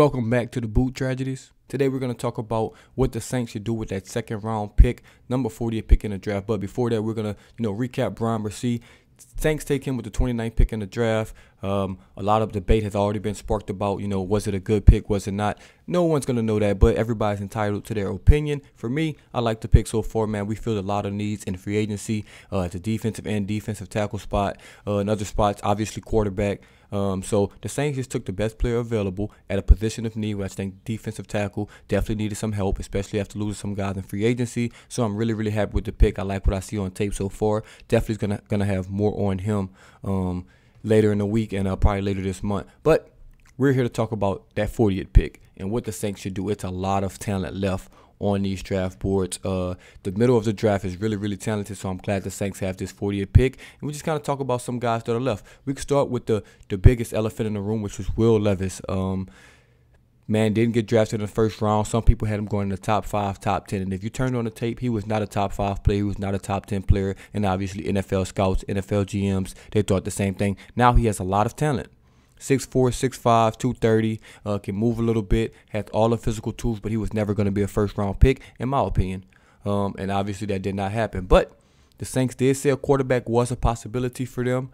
Welcome back to DaBoot Tragedies. Today we're going to talk about what the Saints should do with that second round pick, number 40 pick in the draft. But before that, we're going to, you know, recap Bryan Bresee. Saints take him with the 29th pick in the draft. Um, a lot of debate has already been sparked about, you know, was it a good pick, was it not? No one's going to know that, but everybody's entitled to their opinion. For me, I like the pick so far, man. We feel a lot of needs in free agency uh, the defensive end, defensive tackle spot, uh, and other spots, obviously quarterback. Um, so the Saints just took the best player available at a position of need. Which I think defensive tackle definitely needed some help, especially after losing some guys in free agency. So I'm really, really happy with the pick. I like what I see on tape so far. Definitely gonna gonna have more on him um, later in the week and uh, probably later this month. But we're here to talk about that 40th pick and what the Saints should do. It's a lot of talent left on these draft boards. Uh, the middle of the draft is really, really talented, so I'm glad the Saints have this 40th pick. And we just kind of talk about some guys that are left. We can start with the the biggest elephant in the room, which was Will Levis. Um, man didn't get drafted in the first round. Some people had him going in the top five, top ten. And if you turned on the tape, he was not a top five player. He was not a top ten player. And obviously, NFL scouts, NFL GMs, they thought the same thing. Now he has a lot of talent. 6'4", 6'5", 230, uh, can move a little bit, has all the physical tools, but he was never going to be a first-round pick, in my opinion. Um, and obviously that did not happen. But the Saints did say a quarterback was a possibility for them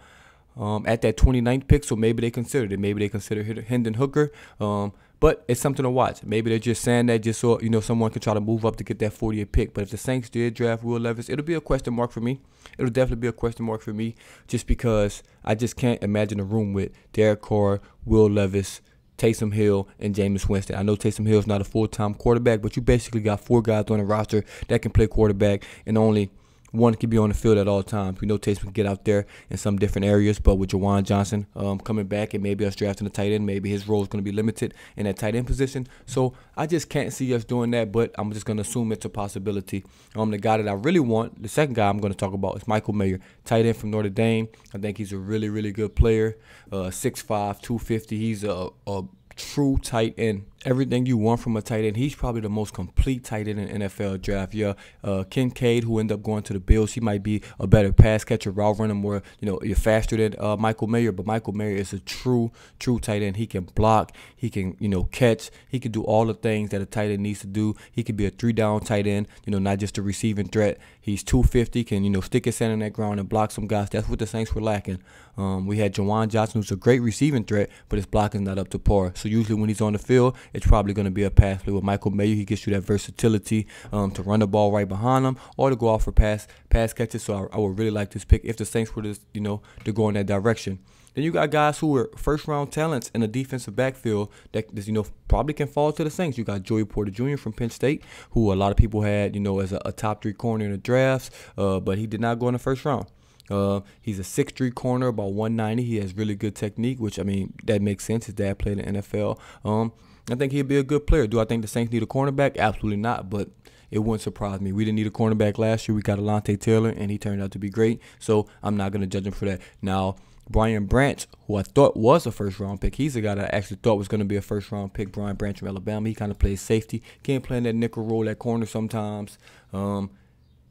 um, at that 29th pick, so maybe they considered it. Maybe they considered Hendon Hooker. Um, but it's something to watch. Maybe they're just saying that just so you know someone can try to move up to get that 40th pick. But if the Saints did draft Will Levis, it'll be a question mark for me. It'll definitely be a question mark for me, just because I just can't imagine a room with Derek Carr, Will Levis, Taysom Hill, and Jameis Winston. I know Taysom Hill is not a full-time quarterback, but you basically got four guys on the roster that can play quarterback, and only – one can be on the field at all times. We know Taysom can get out there in some different areas, but with Juwan Johnson um, coming back and maybe us drafting a tight end, maybe his role is going to be limited in that tight end position. So I just can't see us doing that, but I'm just going to assume it's a possibility. Um, the guy that I really want, the second guy I'm going to talk about is Michael Mayer, tight end from Notre Dame. I think he's a really, really good player. Uh, 6'5", 250. He's a, a true tight end everything you want from a tight end. He's probably the most complete tight end in NFL draft. Yeah, uh, Kincaid, who ended up going to the Bills, he might be a better pass catcher, route runner, more you know, you're faster than uh, Michael Mayer. But Michael Mayer is a true, true tight end. He can block, he can you know catch, he can do all the things that a tight end needs to do. He could be a three down tight end, you know, not just a receiving threat. He's 250, can you know stick his hand in that ground and block some guys. That's what the Saints were lacking. Um, we had Juwan Johnson, who's a great receiving threat, but his blocking is not up to par. So usually when he's on the field, it's probably going to be a pass play with Michael Mayer. He gets you that versatility um, to run the ball right behind him or to go off for pass pass catches. So I, I would really like this pick if the Saints were to you know to go in that direction. Then you got guys who are first round talents in the defensive backfield that you know probably can fall to the Saints. You got Joey Porter Jr. from Penn State, who a lot of people had you know as a, a top three corner in the drafts, uh, but he did not go in the first round. Uh, he's a six three corner, about 190. He has really good technique, which I mean that makes sense. His dad played in the NFL. Um, I think he'd be a good player. Do I think the Saints need a cornerback? Absolutely not. But it wouldn't surprise me. We didn't need a cornerback last year. We got Alontae Taylor, and he turned out to be great. So I'm not gonna judge him for that. Now. Brian Branch, who I thought was a first round pick, he's a guy that I actually thought was going to be a first round pick. Brian Branch from Alabama. He kind of plays safety, can't play in that nickel role, that corner sometimes. Um,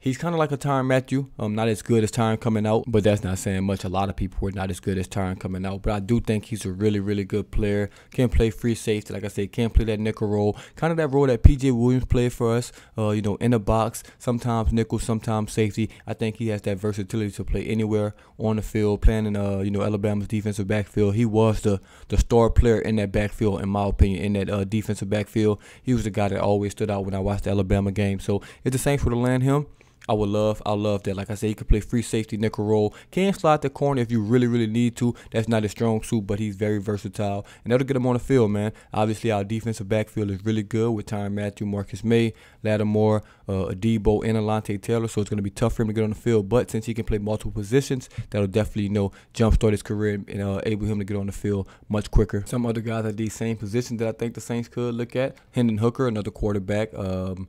He's kind of like a Tyrann Mathieu, Um, not as good as Tyrann coming out, but that's not saying much. A lot of people were not as good as Tyrann coming out, but I do think he's a really, really good player. Can play free safety, like I said, can play that nickel role, kind of that role that PJ Williams played for us. Uh, you know, in the box, sometimes nickel, sometimes safety. I think he has that versatility to play anywhere on the field, playing in uh, you know, Alabama's defensive backfield. He was the the star player in that backfield, in my opinion, in that uh, defensive backfield. He was the guy that always stood out when I watched the Alabama game. So if the Saints were to land him. I would love, I love that. Like I said, he could play free safety, nickel role. Can slide the corner if you really, really need to. That's not a strong suit, but he's very versatile, and that'll get him on the field, man. Obviously, our defensive backfield is really good with Tyrann Mathieu, Marcus Maye, Lattimore, uh, Adebo, and Alontae Taylor. So it's going to be tough for him to get on the field. But since he can play multiple positions, that'll definitely, you know, jumpstart his career and uh, able him to get on the field much quicker. Some other guys at these same positions that I think the Saints could look at: Hendon Hooker, another quarterback. Um,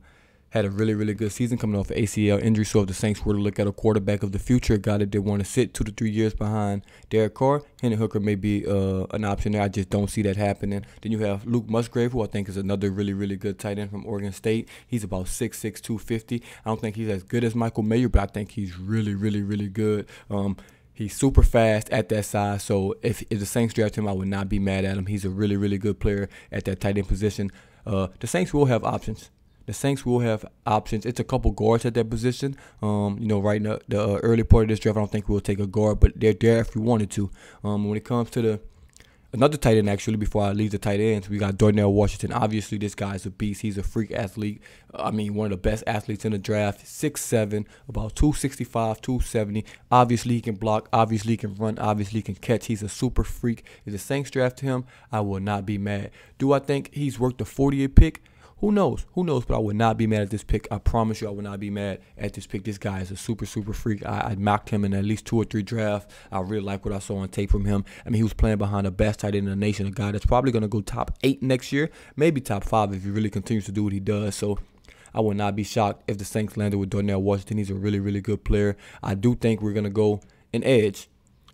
had a really, really good season coming off ACL injury. So if the Saints were to look at a quarterback of the future, a guy that they want to sit two to three years behind Derek Carr, Hendon Hooker may be uh, an option there. I just don't see that happening. Then you have Luke Musgrave, who I think is another really, really good tight end from Oregon State. He's about 6'6", 250. I don't think he's as good as Michael Mayer, but I think he's really, really, really good. Um, He's super fast at that size. So if, if the Saints draft him, I would not be mad at him. He's a really, really good player at that tight end position. Uh, the Saints will have options. The Saints will have options. It's a couple guards at that position. Um, you know, right now, the uh, early part of this draft, I don't think we'll take a guard, but they're there if we wanted to. Um, when it comes to the Another tight end, actually, before I leave the tight ends, we got Darnell Washington. Obviously, this guy's a beast. He's a freak athlete. I mean, one of the best athletes in the draft. Six seven, about 265, 270. Obviously, he can block. Obviously, he can run. Obviously, he can catch. He's a super freak. If the Saints draft him, I will not be mad. Do I think he's worth the 40th pick? Who knows? Who knows? But I would not be mad at this pick. I promise you, I would not be mad at this pick. This guy is a super, super freak. I, I mocked him in at least two or three drafts. I really like what I saw on tape from him. I mean, he was playing behind the best tight end in the nation, a guy that's probably going to go top eight next year, maybe top five if he really continues to do what he does. So I would not be shocked if the Saints landed with Darnell Washington. He's a really, really good player. I do think we're going to go an edge.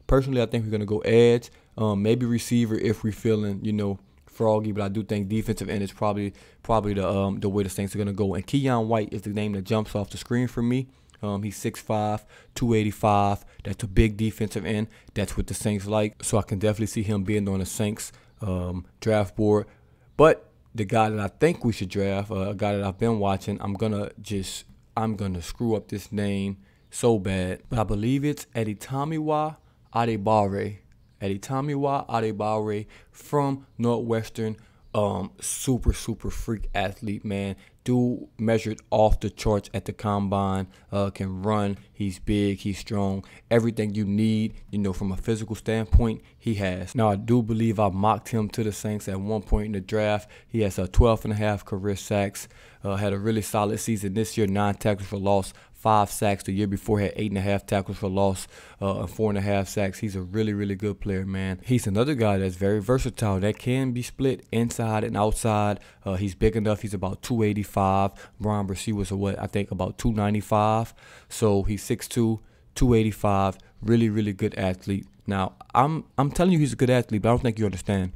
Personally, I think we're going to go edge, um, maybe receiver if we're feeling, you know, froggy, but I do think defensive end is probably probably the um, the way the Saints are gonna go. And Keion White is the name that jumps off the screen for me. Um, he's 6'5", 285. That's a big defensive end. That's what the Saints like. So I can definitely see him being on the Saints um, draft board. But the guy that I think we should draft, uh, a guy that I've been watching, I'm gonna just I'm gonna screw up this name so bad, but I believe it's Adetomiwa Adebawore. Adetomiwa Adebawore from Northwestern. Um, super, super freak athlete, man. Dude measured off the charts at the combine. Uh, can run. He's big. He's strong. Everything you need, you know, from a physical standpoint, he has. Now, I do believe I mocked him to the Saints at one point in the draft. He has a 12 and a half career sacks. Uh, had a really solid season this year, nine tackles for loss, five sacks. The year before, had eight and a half tackles for loss, uh, four and a half sacks. He's a really, really good player, man. He's another guy that's very versatile. That can be split inside and outside. Uh, he's big enough. He's about 285. Bryan Bresee was, what, I think about 295. So he's 6'2", 285. Really, really good athlete. Now, I'm I'm telling you he's a good athlete, but I don't think you understand.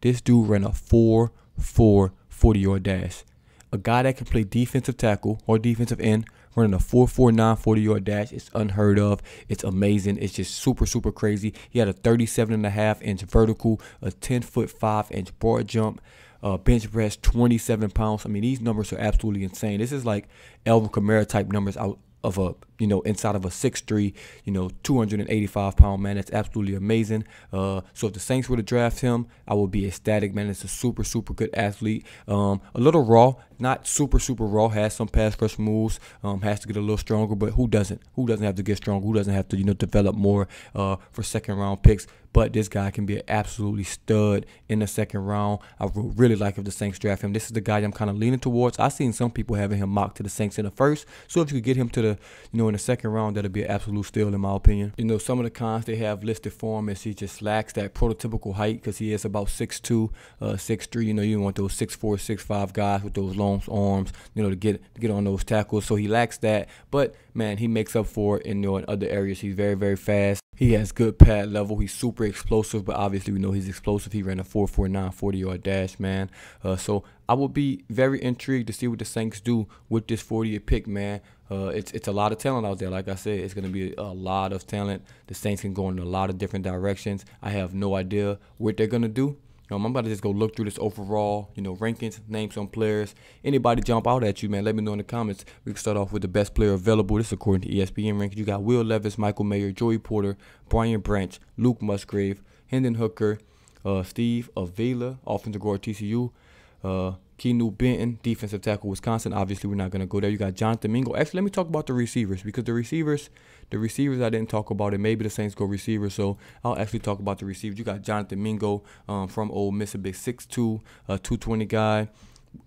This dude ran a 4-4 40-yard dash. A guy that can play defensive tackle or defensive end running a 4.49 40 yard dash. It's unheard of. It's amazing. It's just super, super crazy. He had a 37 and a half inch vertical, a 10 foot 5 inch broad jump. Uh, bench press 27 pounds. I mean, these numbers are absolutely insane. This is like Alvin Kamara type numbers out of a you know inside of a six three you know 285 pound man that's absolutely amazing uh, so if the Saints were to draft him I would be ecstatic man it's a super super good athlete um, a little raw not super super raw has some pass rush moves um, has to get a little stronger but who doesn't who doesn't have to get stronger who doesn't have to you know develop more uh, for second round picks but this guy can be an absolutely stud in the second round. I would really like if the Saints draft him. This is the guy I'm kind of leaning towards. I've seen some people having him mocked to the Saints in the first. So if you could get him to the, you know, in the second round, that'd be an absolute steal in my opinion. You know, some of the cons they have listed for him is he just lacks that prototypical height because he is about 6'2", uh, 6'3". You know, you want those 6'4", 6'5 guys with those long arms, you know, to get to get on those tackles. So he lacks that. But man, he makes up for it in you know in other areas. He's very very fast. He has good pad level. He's super explosive, but obviously we know he's explosive. He ran a 4.49 40 yard dash, man. Uh, so I will be very intrigued to see what the Saints do with this 40th pick, man. Uh, it's it's a lot of talent out there. Like I said, it's going to be a lot of talent. The Saints can go in a lot of different directions. I have no idea what they're going to do. Um, I'm about to just go look through this overall, you know, rankings, name some players. Anybody jump out at you, man, let me know in the comments. We can start off with the best player available. This is according to ESPN rankings. You got Will Levis, Michael Mayer, Joey Porter, Brian Branch, Luke Musgrave, Hendon Hooker, uh, Steve Avila, offensive guard TCU, uh, Keanu Benton, defensive tackle Wisconsin. Obviously, we're not going to go there. You got Jonathan Mingo. Actually, let me talk about the receivers because the receivers, the receivers I didn't talk about it. Maybe the Saints go receiver, so I'll actually talk about the receivers. You got Jonathan Mingo um, from Ole Miss, a big 6'2", uh, 220 guy.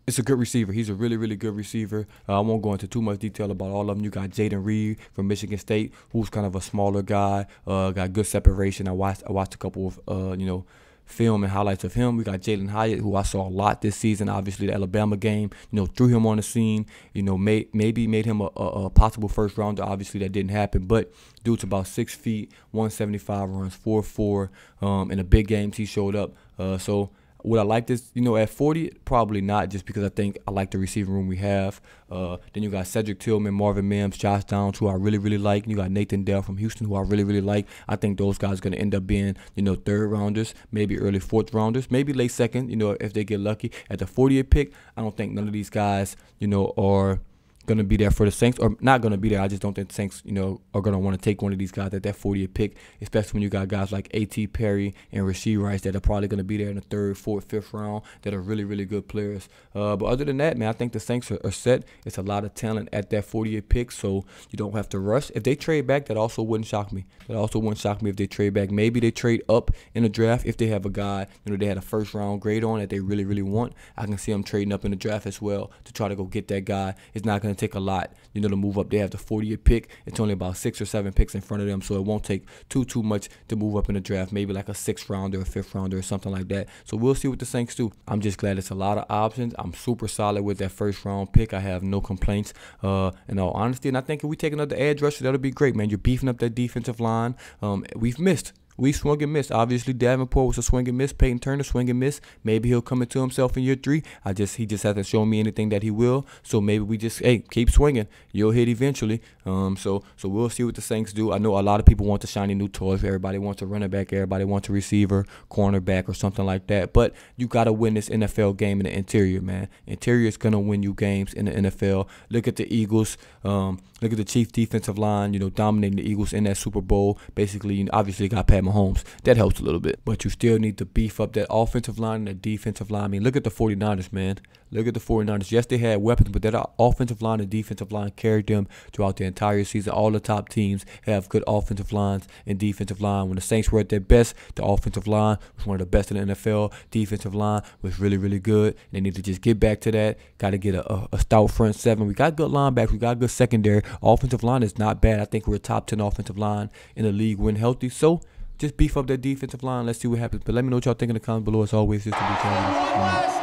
It's a good receiver. He's a really, really good receiver. Uh, I won't go into too much detail about all of them. You got Jayden Reed from Michigan State, who's kind of a smaller guy. Uh, got good separation. I watched, I watched a couple of, uh, you know, film and highlights of him. We got Jalin Hyatt, who I saw a lot this season. Obviously, the Alabama game, you know, threw him on the scene. You know, may, maybe made him a, a, a, possible first rounder. Obviously, that didn't happen. But dude's about six feet, 175 runs, 4-4. Um, in the big games, he showed up. Uh, so Would I like this, you know, at 40? Probably not, just because I think I like the receiving room we have. Uh, then you got Cedric Tillman, Marvin Mims, Josh Downs, who I really, really like. You got Nathan Dell from Houston, who I really, really like. I think those guys are going to end up being, you know, third rounders, maybe early fourth rounders, maybe late second, you know, if they get lucky. At the 40th pick, I don't think none of these guys, you know, are – going to be there for the Saints or not going to be there. I just don't think the Saints, you know, are going to want to take one of these guys at that 40th pick, especially when you got guys like A.T. Perry and Rashee Rice that are probably going to be there in the third, fourth, fifth round that are really, really good players. Uh, but other than that, man, I think the Saints are, are, set. It's a lot of talent at that 40th pick, so you don't have to rush. If they trade back, that also wouldn't shock me. That also wouldn't shock me if they trade back. Maybe they trade up in the draft if they have a guy, you know, they had a first round grade on that they really, really want. I can see them trading up in the draft as well to try to go get that guy. It's not going to take a lot you know, to move up. They have the 40th pick. It's only about six or seven picks in front of them, so it won't take too too much to move up in the draft. Maybe like a sixth rounder, a fifth rounder, or something like that. So we'll see what the Saints do. I'm just glad it's a lot of options. I'm super solid with that first round pick. I have no complaints. Uh, in all honesty, and I think if we take another edge rusher, that'll be great, man. You're beefing up that defensive line. Um, we've missed we swung and missed. Obviously, Davenport was a swing and miss. Payton Turner swing and miss. Maybe he'll come into himself in year three. I just he just hasn't shown me anything that he will. So maybe we just hey keep swinging. You'll hit eventually. Um, so so we'll see what the Saints do. I know a lot of people want the shiny new toys. Everybody wants a running back. Everybody wants a receiver, cornerback, or something like that. But you got to win this NFL game in the interior, man. Interior is gonna win you games in the NFL. Look at the Eagles. Um, look at the Chief defensive line. You know, dominating the Eagles in that Super Bowl. Basically, you obviously got Pat Mahomes. That helps a little bit. But you still need to beef up that offensive line and that defensive line. I mean, look at the 49ers, man. Look at the 49ers. Yes, they had weapons, but that offensive line and defensive line carried them throughout the entire season. All the top teams have good offensive lines and defensive line. When the Saints were at their best, the offensive line was one of the best in the NFL. Defensive line was really, really good. They need to just get back to that. Got to get a, a, a stout front seven. We got good linebackers. We got good secondary. Offensive line is not bad. I think we're a top 10 offensive line in the league when healthy. So just beef up that defensive line. Let's see what happens. But let me know what y'all think in the comments below. As always, this will be